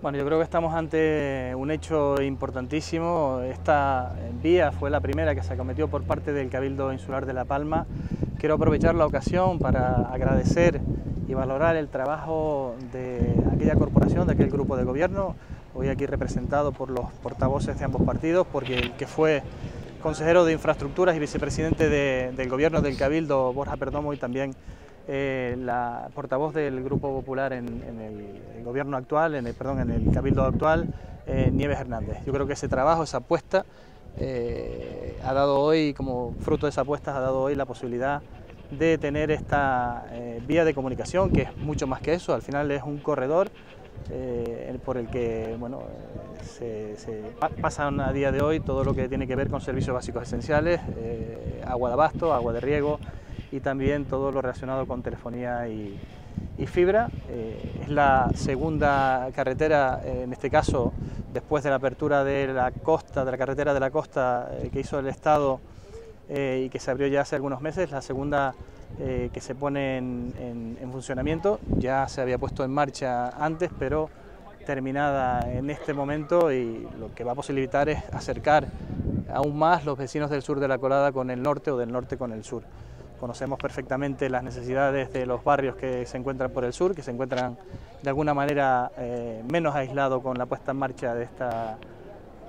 Bueno, yo creo que estamos ante un hecho importantísimo. Esta vía fue la primera que se acometió por parte del Cabildo Insular de La Palma. Quiero aprovechar la ocasión para agradecer y valorar el trabajo de aquella corporación, de aquel grupo de gobierno, hoy aquí representado por los portavoces de ambos partidos, porque el que fue consejero de Infraestructuras y vicepresidente del gobierno del Cabildo, Borja Perdomo, y también eh, la portavoz del Grupo Popular en, el, gobierno actual, en el, perdón, en el cabildo actual, eh, Nieves Hernández. Yo creo que ese trabajo, esa apuesta, eh, ha dado hoy, como fruto de esa apuesta, ha dado hoy la posibilidad de tener esta vía de comunicación, que es mucho más que eso, al final es un corredor por el que bueno, se, se, pasan a día de hoy todo lo que tiene que ver con servicios básicos esenciales, agua de abasto, agua de riego, y también todo lo relacionado con telefonía y, fibra. Eh, es la segunda carretera, eh, en este caso, después de la apertura de la costa, de la carretera de la costa eh, que hizo el Estado y que se abrió ya hace algunos meses, la segunda que se pone en, en, funcionamiento. Ya se había puesto en marcha antes, pero terminada en este momento y lo que va a posibilitar es acercar aún más los vecinos del sur de la colada con el norte o del norte con el sur. Conocemos perfectamente las necesidades de los barrios que se encuentran por el sur, que se encuentran de alguna manera eh, menos aislados con la puesta en marcha de esta,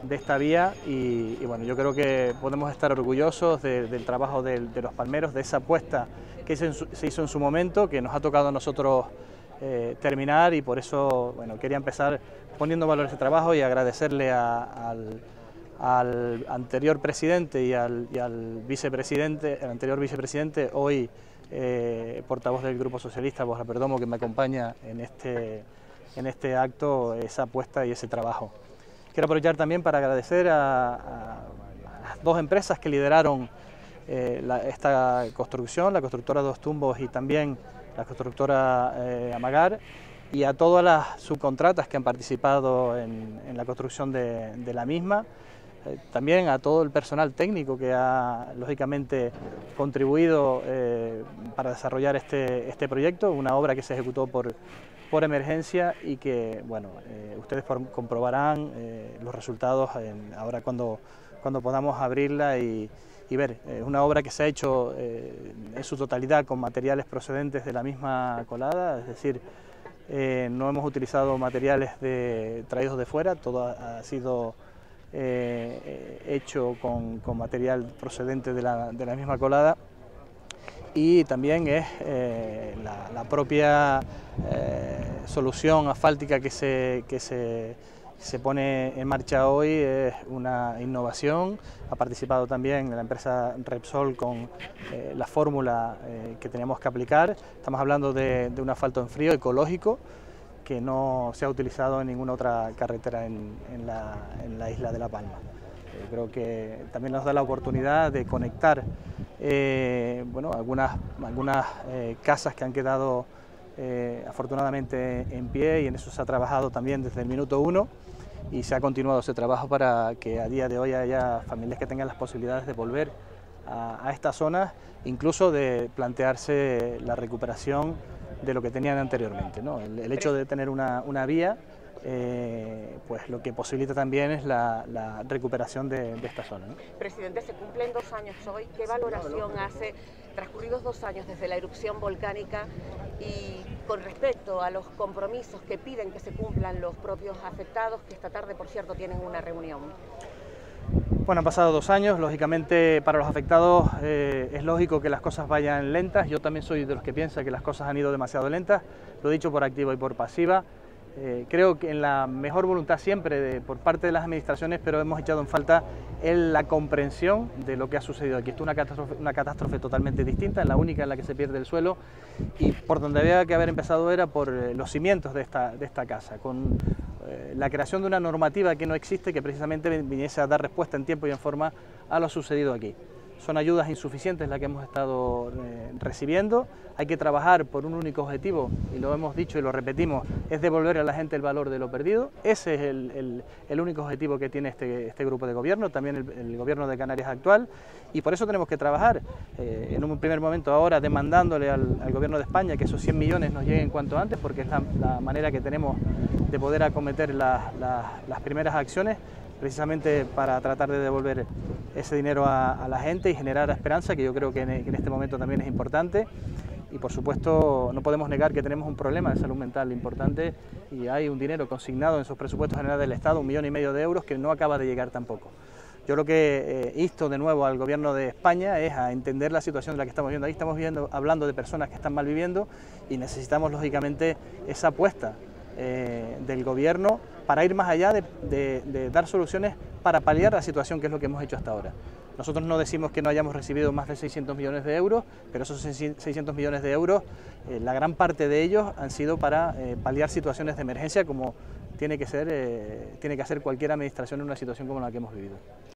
de esta vía. Y, bueno, yo creo que podemos estar orgullosos del trabajo de, los palmeros, de esa apuesta que se, hizo en su momento, que nos ha tocado a nosotros eh, terminar. Y por eso bueno, quería empezar poniendo valor a ese trabajo y agradecerle al al anterior presidente y al, vicepresidente, el anterior vicepresidente, hoy eh, portavoz del Grupo Socialista, Borja Perdomo, que me acompaña en este, en este acto, esa apuesta y ese trabajo. Quiero aprovechar también para agradecer a, las dos empresas que lideraron eh, esta construcción, la constructora Dos Tumbos y también la constructora eh, Amagar, y a todas las subcontratas que han participado en, la construcción de la misma. Eh, también a todo el personal técnico que ha lógicamente contribuido eh, para desarrollar este, este, proyecto, una obra que se ejecutó por, por emergencia y que bueno, eh, ustedes comprobarán los resultados ahora cuando, cuando podamos abrirla y, y ver, es una obra que se ha hecho en su totalidad con materiales procedentes de la misma colada, es decir, no hemos utilizado materiales de, traídos de fuera, todo ha sido eh, hecho con, material procedente de la, misma colada y también es eh, la, propia eh, solución asfáltica que se, que se, pone en marcha hoy es una innovación. Ha participado también la empresa Repsol con la fórmula que teníamos que aplicar. Estamos hablando de, de un asfalto en frío ecológico que no se ha utilizado en ninguna otra carretera en, la, isla de La Palma. Eh, creo que también nos da la oportunidad de conectar eh, bueno, algunas, eh, casas que han quedado afortunadamente en pie y en eso se ha trabajado también desde el minuto uno y se ha continuado ese trabajo para que a día de hoy haya familias que tengan las posibilidades de volver a, a zonas, incluso de plantearse la recuperación de lo que tenían anteriormente. ¿no? El, hecho de tener una, una vía, eh, pues lo que posibilita también es la, la recuperación de, de, esta zona. Presidente, se cumplen dos años hoy. ¿Qué valoración hace, transcurridos dos años desde la erupción volcánica y con respecto a los compromisos que piden que se cumplan los propios afectados, que esta tarde, por cierto, tienen una reunión? Bueno, han pasado dos años, lógicamente para los afectados eh, es lógico que las cosas vayan lentas, yo también soy de los que piensa que las cosas han ido demasiado lentas, lo he dicho por activa y por pasiva, eh, creo que en la mejor voluntad siempre por parte de las administraciones, pero hemos echado en falta la comprensión de lo que ha sucedido aquí. Esto es una catástrofe, una catástrofe totalmente distinta, la única en la que se pierde el suelo. Y por donde había que haber empezado era por eh, los cimientos de esta, de esta casa, con eh, la creación de una normativa que no existe, que precisamente viniese a dar respuesta en tiempo y en forma a lo sucedido aquí. Son ayudas insuficientes las que hemos estado eh, recibiendo. Hay que trabajar por un único objetivo, y lo hemos dicho y lo repetimos, es devolver a la gente el valor de lo perdido. Ese es el, único objetivo que tiene este, este grupo de gobierno, también el, gobierno de Canarias actual, y por eso tenemos que trabajar eh, en un primer momento ahora demandándole al, gobierno de España que esos 100 millones nos lleguen cuanto antes, porque es la, manera que tenemos de poder acometer las primeras acciones precisamente para tratar de devolver ese dinero a, la gente y generar esperanza, que yo creo que en, este momento también es importante. Y por supuesto no podemos negar que tenemos un problema de salud mental importante y hay un dinero consignado en sus presupuestos generales del Estado, un millón y medio de euros, que no acaba de llegar tampoco. Yo lo que eh, insto de nuevo al gobierno de España es a entender la situación de la que estamos viendo. Ahí estamos viendo, hablando de personas que están mal viviendo y necesitamos lógicamente esa apuesta eh, del gobierno para ir más allá de, dar soluciones para paliar la situación que es lo que hemos hecho hasta ahora. Nosotros no decimos que no hayamos recibido más de 600 millones de euros, pero esos 600 millones de euros, eh, la gran parte de ellos han sido para eh, paliar situaciones de emergencia como tiene que, ser, tiene que hacer cualquier administración en una situación como la que hemos vivido.